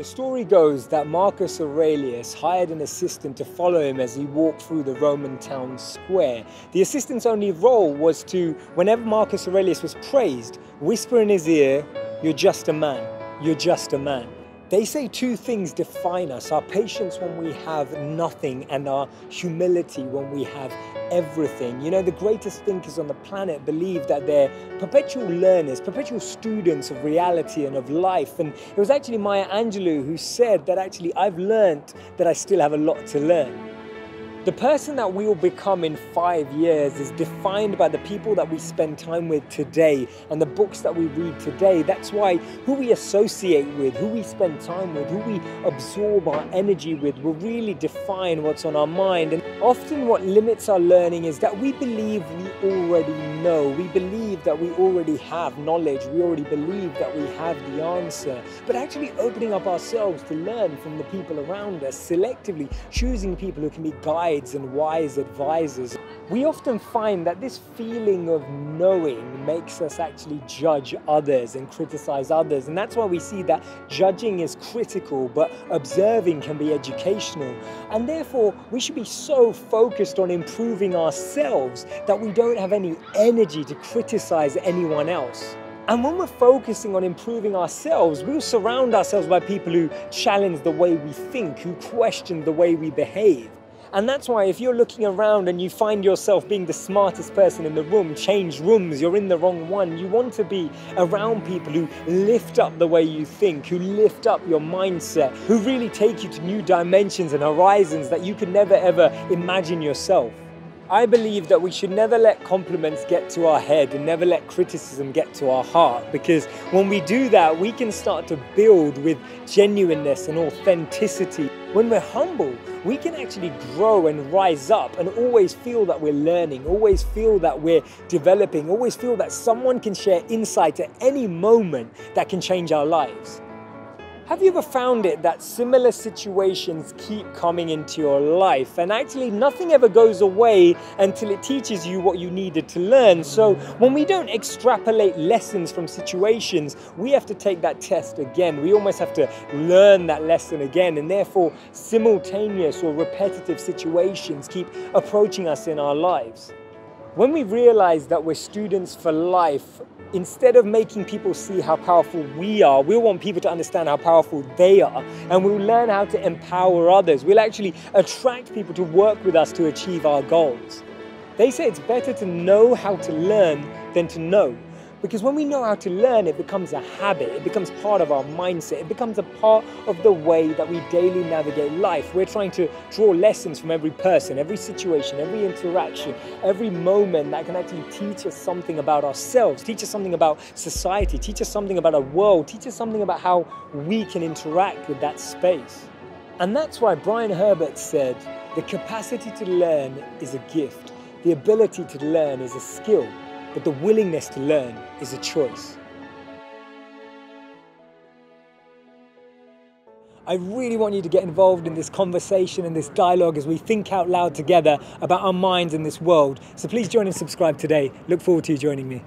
The story goes that Marcus Aurelius hired an assistant to follow him as he walked through the Roman town square. The assistant's only role was to, whenever Marcus Aurelius was praised, whisper in his ear, You're just a man, you're just a man. They say two things define us our patience when we have nothing, and our humility when we have everything. You know, the greatest thinkers on the planet believe that they're perpetual learners, perpetual students of reality and of life. And it was actually Maya Angelou who said that actually I've learned that I still have a lot to learn. The person that we will become in five years is defined by the people that we spend time with today and the books that we read today. That's why who we associate with, who we spend time with, who we absorb our energy with will really define what's on our mind. And often what limits our learning is that we believe we already know. We believe that we already have knowledge. We already believe that we have the answer. But actually opening up ourselves to learn from the people around us, selectively choosing people who can be guided guides and wise advisors, we often find that this feeling of knowing makes us actually judge others and criticize others. And that's why we see that judging is critical, but observing can be educational. And therefore, we should be so focused on improving ourselves that we don't have any energy to criticize anyone else. And when we're focusing on improving ourselves, we'll surround ourselves by people who challenge the way we think, who question the way we behave. And that's why if you're looking around and you find yourself being the smartest person in the room, change rooms, you're in the wrong one. You want to be around people who lift up the way you think, who lift up your mindset, who really take you to new dimensions and horizons that you could never ever imagine yourself. I believe that we should never let compliments get to our head and never let criticism get to our heart because when we do that, we can start to build with genuineness and authenticity. When we're humble, we can actually grow and rise up and always feel that we're learning, always feel that we're developing, always feel that someone can share insight at any moment that can change our lives. Have you ever found it that similar situations keep coming into your life and actually nothing ever goes away until it teaches you what you needed to learn? So when we don't extrapolate lessons from situations, we have to take that test again. We almost have to learn that lesson again and therefore simultaneous or repetitive situations keep approaching us in our lives. When we realize that we're students for life, instead of making people see how powerful we are, we want people to understand how powerful they are, and we'll learn how to empower others. We'll actually attract people to work with us to achieve our goals. They say it's better to know how to learn than to know. Because when we know how to learn, it becomes a habit, it becomes part of our mindset, it becomes a part of the way that we daily navigate life. We're trying to draw lessons from every person, every situation, every interaction, every moment that can actually teach us something about ourselves, teach us something about society, teach us something about our world, teach us something about how we can interact with that space. And that's why Brian Herbert said the capacity to learn is a gift, the ability to learn is a skill but the willingness to learn is a choice. I really want you to get involved in this conversation and this dialogue as we think out loud together about our minds in this world. So please join and subscribe today. Look forward to you joining me.